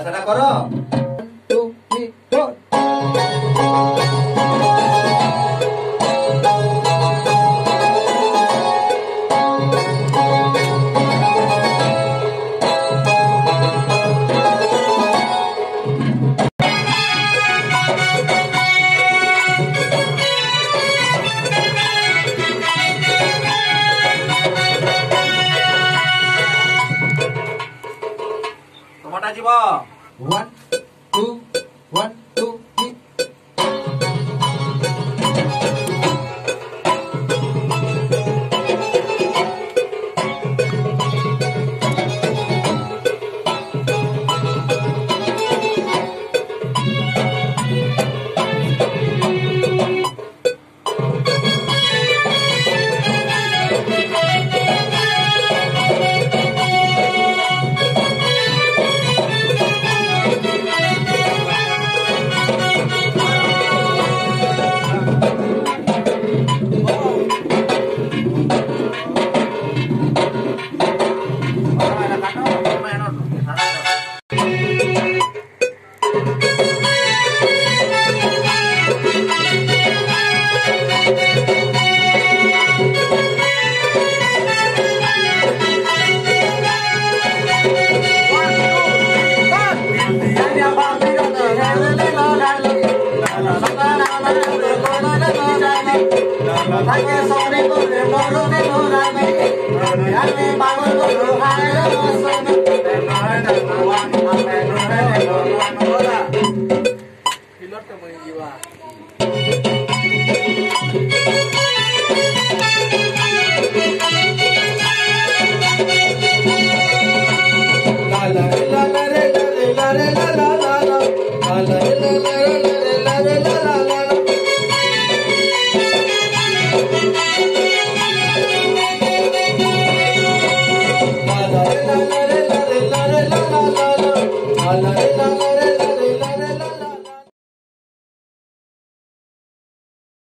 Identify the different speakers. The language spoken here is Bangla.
Speaker 1: পড়াশোনা করো। তুমি ଯିବ
Speaker 2: One,
Speaker 1: ভাঙে
Speaker 2: সঙ্গে করে
Speaker 1: মরণে
Speaker 2: ধরাবে রানে পাগল
Speaker 1: করো
Speaker 2: হায় সঙ্গে
Speaker 1: Thank you.